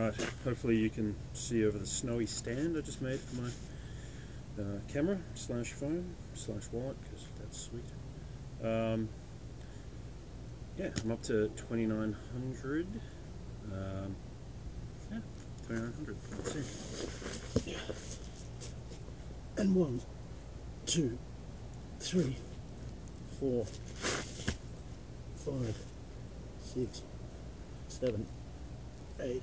Alright, hopefully you can see over the snowy stand I just made for my uh, camera slash phone slash wallet because that's sweet. Um, yeah, I'm up to 2900. Um, yeah, 2900. Let's see. And one, two, three, four, five, six, seven, eight,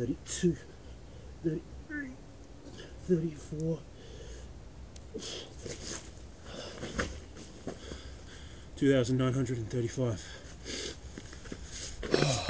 32, 33, 34, 2,935.